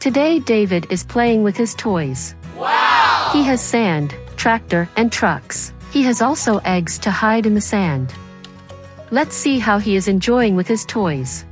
Today David is playing with his toys. Wow! He has sand, tractor, and trucks. He has also eggs to hide in the sand. Let's see how he is enjoying with his toys.